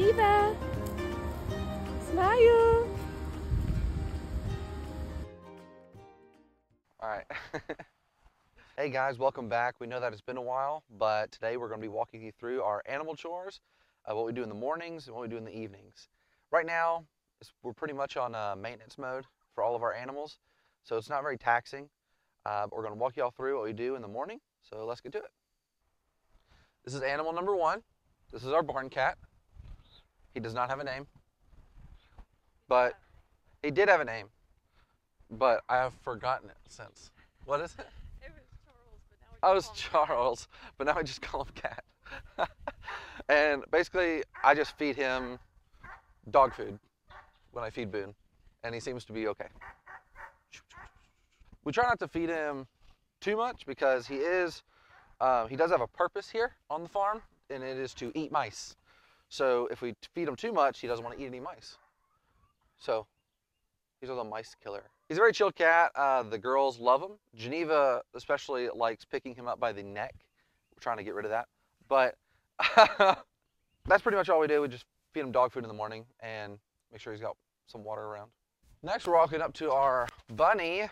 Geneva. Smile. All right. hey guys, welcome back. We know that it's been a while, but today we're going to be walking you through our animal chores, uh, what we do in the mornings and what we do in the evenings. Right now, we're pretty much on uh, maintenance mode for all of our animals, so it's not very taxing. Uh, but we're going to walk you all through what we do in the morning, so let's get to it. This is animal number one. This is our barn cat. He does not have a name, but he did have a name, but I have forgotten it since. What is it? It was Charles, but now we I was Charles, but now I just call him Cat. and basically, I just feed him dog food when I feed Boone, and he seems to be okay. We try not to feed him too much because he is, uh, he does have a purpose here on the farm, and it is to eat mice. So if we feed him too much, he doesn't want to eat any mice. So he's a little mice killer. He's a very chill cat. Uh, the girls love him. Geneva especially likes picking him up by the neck. We're trying to get rid of that. But that's pretty much all we do. We just feed him dog food in the morning and make sure he's got some water around. Next, we're walking up to our bunny.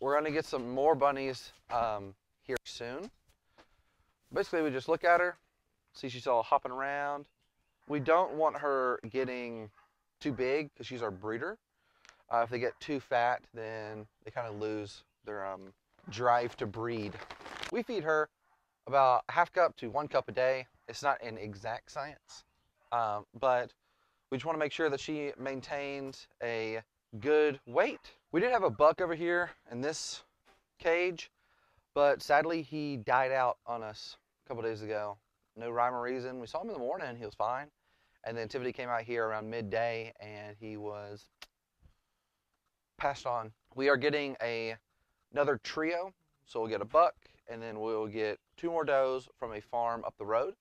We're gonna get some more bunnies um, here soon. Basically, we just look at her, see she's all hopping around. We don't want her getting too big because she's our breeder. Uh, if they get too fat, then they kind of lose their um, drive to breed. We feed her about half cup to one cup a day. It's not an exact science, um, but we just want to make sure that she maintains a good weight. We did have a buck over here in this cage, but sadly he died out on us a couple days ago. No rhyme or reason. We saw him in the morning, he was fine. And then Tiffany came out here around midday and he was passed on. We are getting a another trio, so we'll get a buck and then we'll get two more does from a farm up the road,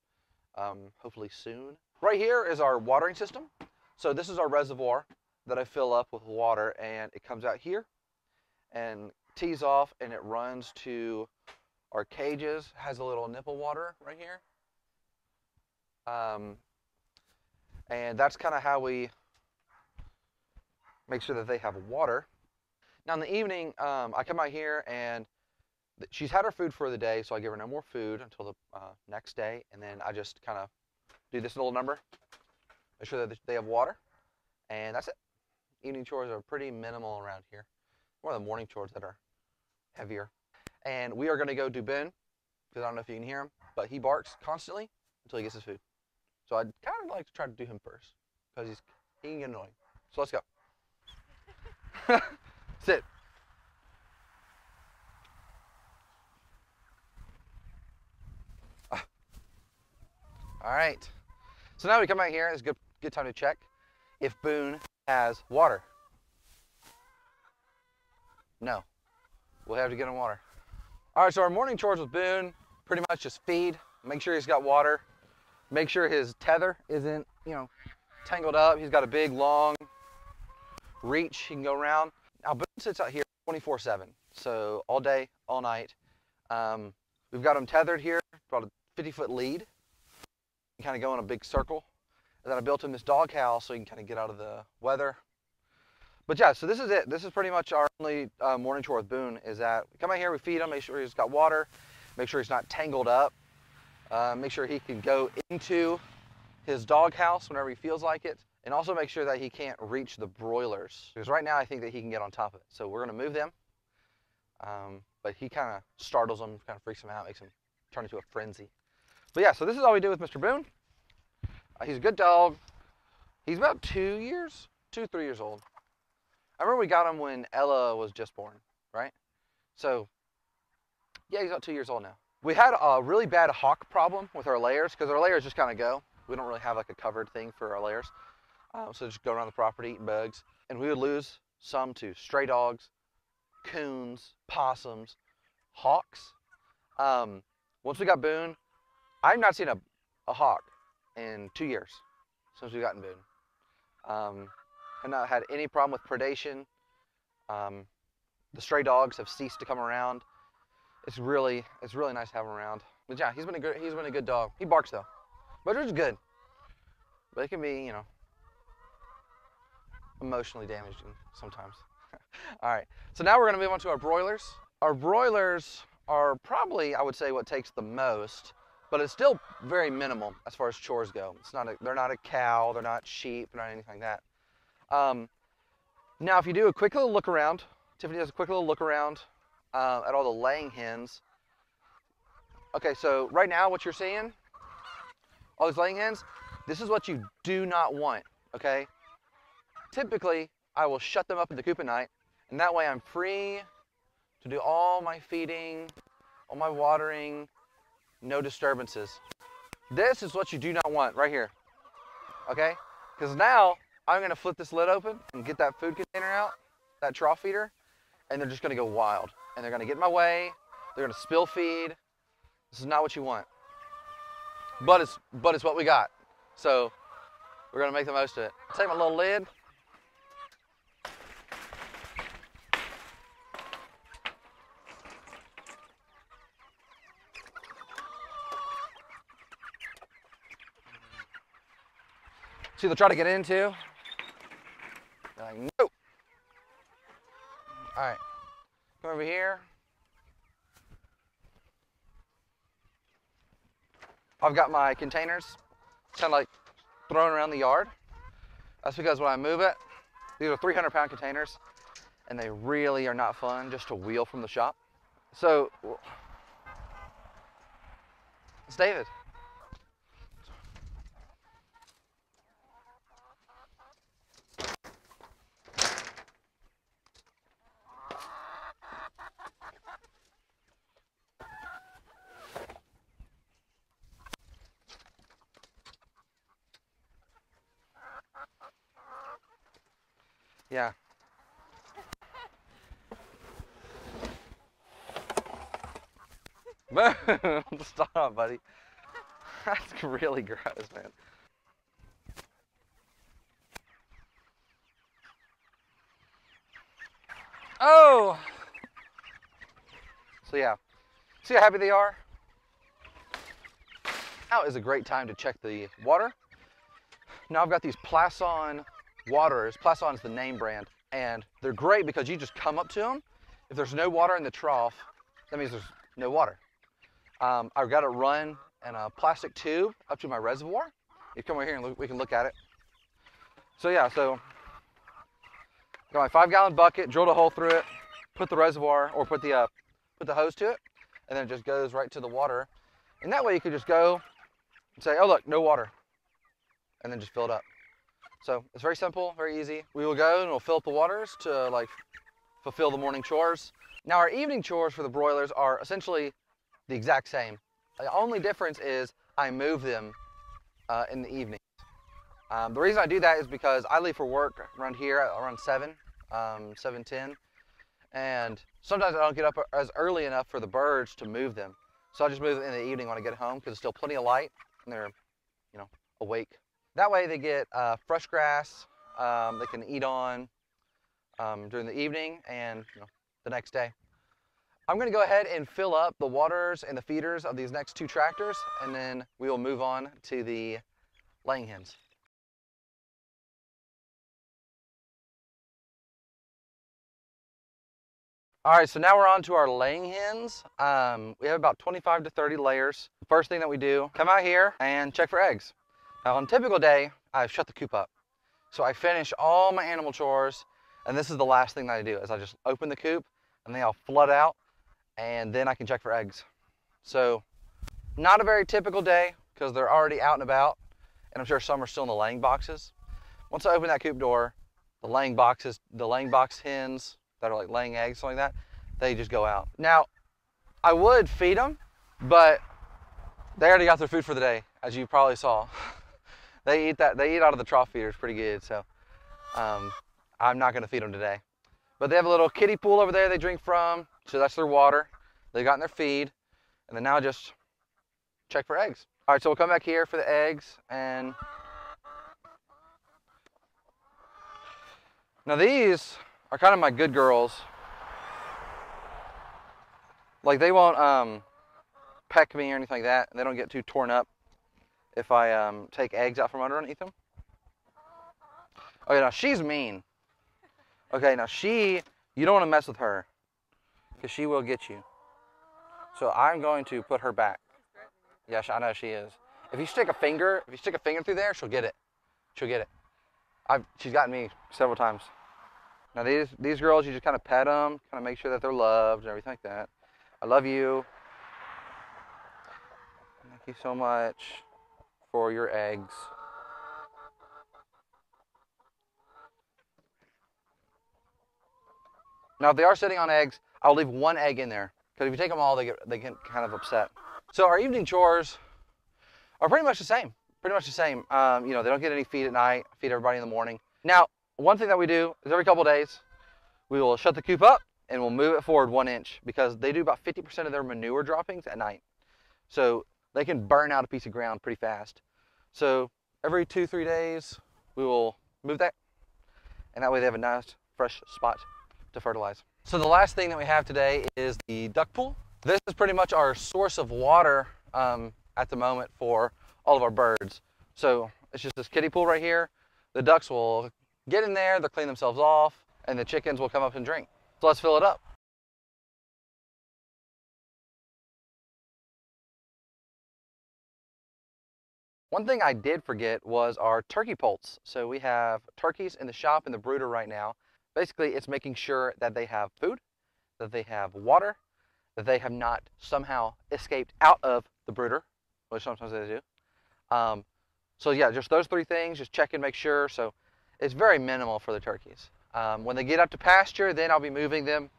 um, hopefully soon. Right here is our watering system. So this is our reservoir that I fill up with water and it comes out here and tees off and it runs to our cages, has a little nipple water right here. Um, and that's kind of how we make sure that they have water. Now in the evening, um, I come out here and she's had her food for the day, so I give her no more food until the uh, next day, and then I just kind of do this little number, make sure that they have water, and that's it. Evening chores are pretty minimal around here. More of the morning chores that are heavier. And we are going to go do Ben, because I don't know if you can hear him, but he barks constantly until he gets his food. So I'd kind of like to try to do him first, because he's get annoying. So let's go. Sit. Ah. All right. So now we come out here. It's a good, good time to check if Boone has water. No. We'll have to get him water. All right, so our morning chores with Boone, pretty much just feed, make sure he's got water, make sure his tether isn't, you know, tangled up. He's got a big, long reach he can go around. Now, Boone sits out here 24 7, so all day, all night. Um, we've got him tethered here, about a 50 foot lead. You kind of go in a big circle. And then I built him this dog house so he can kind of get out of the weather. But yeah, so this is it. This is pretty much our only uh, morning chore with Boone is that we come out here, we feed him, make sure he's got water, make sure he's not tangled up, uh, make sure he can go into his dog house whenever he feels like it, and also make sure that he can't reach the broilers. Because right now I think that he can get on top of it. So we're gonna move them, um, but he kind of startles them, kind of freaks them out, makes them turn into a frenzy. But yeah, so this is all we do with Mr. Boone. Uh, he's a good dog. He's about two years, two, three years old. I remember we got him when Ella was just born, right? So, yeah, he's about two years old now. We had a really bad hawk problem with our layers because our layers just kind of go. We don't really have like a covered thing for our layers. Um, so just go around the property eating bugs. And we would lose some to stray dogs, coons, possums, hawks. Um, once we got Boone, I've not seen a, a hawk in two years since we've gotten Boone. Um, have not had any problem with predation. Um, the stray dogs have ceased to come around. It's really, it's really nice to have him around. But yeah, he's been a good, he's been a good dog. He barks though, is good. But it can be, you know, emotionally damaging sometimes. All right, so now we're gonna move on to our broilers. Our broilers are probably, I would say, what takes the most, but it's still very minimal as far as chores go. It's not a, they're not a cow, they're not sheep, they're not anything like that. Um, now, if you do a quick little look around, Tiffany does a quick little look around uh, at all the laying hens. Okay, so right now what you're seeing, all these laying hens, this is what you do not want, okay? Typically, I will shut them up in the coop at night, and that way I'm free to do all my feeding, all my watering, no disturbances. This is what you do not want right here, okay? Because now I'm gonna flip this lid open and get that food container out, that trough feeder, and they're just gonna go wild. And they're gonna get in my way, they're gonna spill feed. This is not what you want. But it's, but it's what we got. So we're gonna make the most of it. Take my little lid, See, they'll try to get into. Like, no. All right, come over here. I've got my containers kind of like thrown around the yard. That's because when I move it, these are 300 pound containers and they really are not fun just to wheel from the shop. So, it's David. Yeah. Stop, buddy. That's really gross, man. Oh! So yeah, see how happy they are? Now is a great time to check the water. Now I've got these Plasson waters. Plasson is the name brand, and they're great because you just come up to them. If there's no water in the trough, that means there's no water. Um, I've got it run in a plastic tube up to my reservoir. You come over here and look, we can look at it. So yeah, so got my five gallon bucket, drilled a hole through it, put the reservoir or put the uh, put the hose to it, and then it just goes right to the water. And that way you could just go and say, oh look, no water, and then just fill it up. So it's very simple, very easy. We will go and we'll fill up the waters to like fulfill the morning chores. Now our evening chores for the broilers are essentially the exact same. The only difference is I move them uh, in the evening. Um, the reason I do that is because I leave for work around here around 7, um, 7.10, and sometimes I don't get up as early enough for the birds to move them. So I just move them in the evening when I get home because there's still plenty of light and they're, you know, awake. That way they get uh, fresh grass um, they can eat on um, during the evening and you know, the next day. I'm going to go ahead and fill up the waters and the feeders of these next two tractors and then we will move on to the laying hens. All right, so now we're on to our laying hens. Um, we have about 25 to 30 layers. First thing that we do, come out here and check for eggs. Now on a typical day, I shut the coop up. So I finish all my animal chores, and this is the last thing that I do, is I just open the coop, and they all flood out, and then I can check for eggs. So not a very typical day, because they're already out and about, and I'm sure some are still in the laying boxes. Once I open that coop door, the laying boxes, the laying box hens that are like laying eggs, something like that, they just go out. Now, I would feed them, but they already got their food for the day, as you probably saw. they eat that. They eat out of the trough feeders pretty good. So um, I'm not going to feed them today. But they have a little kiddie pool over there they drink from. So that's their water. They got in their feed. And then now just check for eggs. All right, so we'll come back here for the eggs and now these are kind of my good girls. Like they won't um, peck me or anything like that. They don't get too torn up if I um, take eggs out from underneath them. Okay, now she's mean. Okay, now she, you don't want to mess with her because she will get you. So I'm going to put her back. Yeah, I know she is. If you stick a finger, if you stick a finger through there, she'll get it. She'll get it. I've, she's gotten me several times. Now these these girls, you just kind of pet them, kind of make sure that they're loved and everything like that. I love you. Thank you so much for your eggs. Now, if they are sitting on eggs, I'll leave one egg in there because if you take them all, they get they get kind of upset. So our evening chores are pretty much the same. Pretty much the same. Um, you know, they don't get any feed at night. Feed everybody in the morning. Now, one thing that we do is every couple days, we will shut the coop up and we'll move it forward one inch because they do about 50% of their manure droppings at night. So they can burn out a piece of ground pretty fast. So every two, three days, we will move that. And that way they have a nice, fresh spot to fertilize. So the last thing that we have today is the duck pool. This is pretty much our source of water um, at the moment for all of our birds. So it's just this kiddie pool right here. The ducks will get in there, they'll clean themselves off, and the chickens will come up and drink. So let's fill it up. One thing I did forget was our turkey poults. So we have turkeys in the shop in the brooder right now. Basically, it's making sure that they have food, that they have water, that they have not somehow escaped out of the brooder, which sometimes they do. Um, so yeah, just those three things, just check and make sure. So it's very minimal for the turkeys. Um, when they get up to pasture, then I'll be moving them,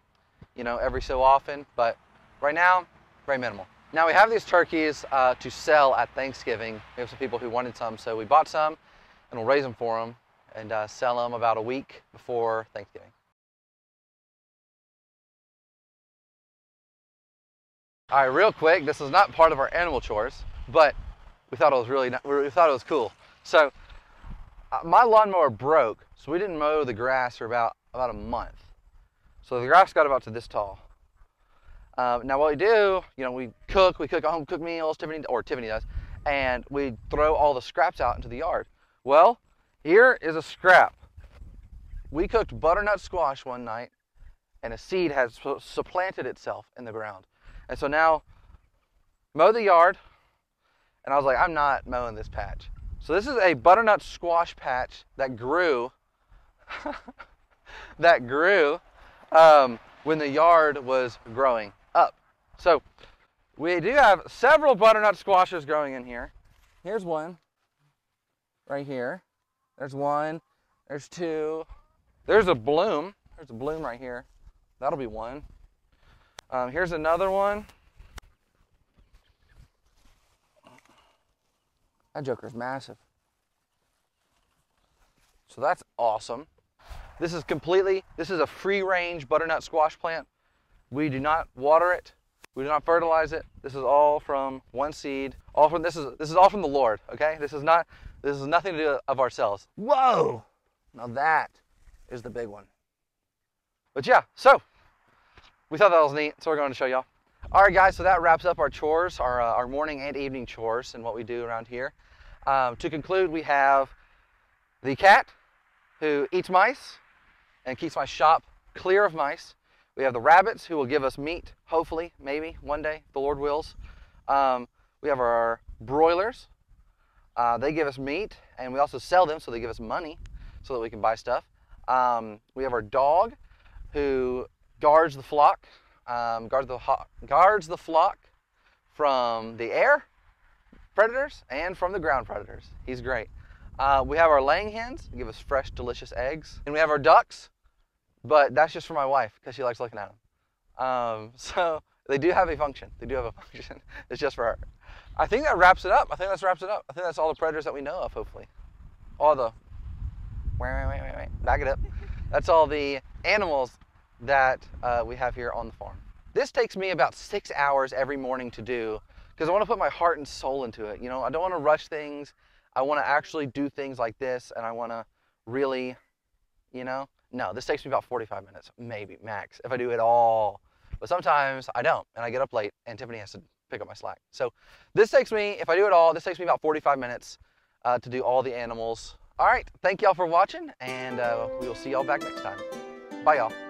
you know, every so often. But right now, very minimal. Now we have these turkeys uh, to sell at Thanksgiving. We have some people who wanted some, so we bought some and we'll raise them for them and uh, sell them about a week before Thanksgiving. All right, real quick, this is not part of our animal chores, but we thought it was really, we thought it was cool. So uh, my lawnmower broke, so we didn't mow the grass for about, about a month. So the grass got about to this tall. Um, now what we do, you know, we cook, we cook home cooked meals, Tiffany, or Tiffany does, and we throw all the scraps out into the yard. Well, here is a scrap. We cooked butternut squash one night, and a seed has supplanted itself in the ground. And so now, mow the yard, and I was like, I'm not mowing this patch. So this is a butternut squash patch that grew, that grew um, when the yard was growing. So we do have several butternut squashes growing in here. Here's one right here. There's one. There's two. There's a bloom. There's a bloom right here. That'll be one. Um, here's another one. That joker's massive. So that's awesome. This is completely, this is a free range butternut squash plant. We do not water it. We do not fertilize it. This is all from one seed. All from this is this is all from the Lord. Okay, this is not this is nothing to do of ourselves. Whoa! Now that is the big one. But yeah, so we thought that was neat, so we're going to show y'all. All right, guys. So that wraps up our chores, our uh, our morning and evening chores, and what we do around here. Um, to conclude, we have the cat who eats mice and keeps my shop clear of mice. We have the rabbits who will give us meat, hopefully, maybe one day, the Lord wills. Um, we have our broilers. Uh, they give us meat, and we also sell them, so they give us money so that we can buy stuff. Um, we have our dog who guards the flock, um, guards, the guards the flock from the air predators and from the ground predators. He's great. Uh, we have our laying hens, give us fresh, delicious eggs. And we have our ducks, but that's just for my wife because she likes looking at them. Um, so they do have a function. They do have a function. it's just for her. I think that wraps it up. I think that wraps it up. I think that's all the predators that we know of, hopefully. All the, wait, wait, wait, wait, wait. back it up. That's all the animals that uh, we have here on the farm. This takes me about six hours every morning to do because I want to put my heart and soul into it. You know, I don't want to rush things. I want to actually do things like this and I want to really, you know, no, this takes me about 45 minutes, maybe max, if I do it all. But sometimes I don't, and I get up late, and Tiffany has to pick up my slack. So this takes me, if I do it all, this takes me about 45 minutes uh, to do all the animals. All right, thank y'all for watching, and uh, we will see y'all back next time. Bye, y'all.